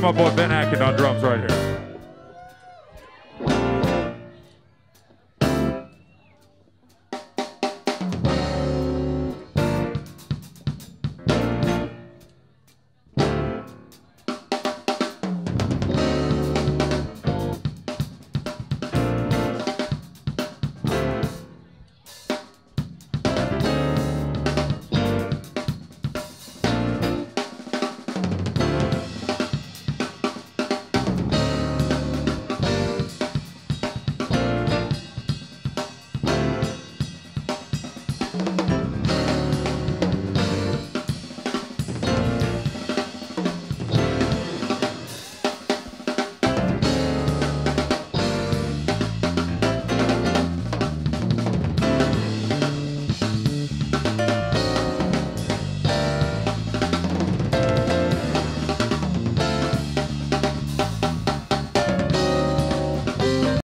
my boy Ben Atkins on drums right here.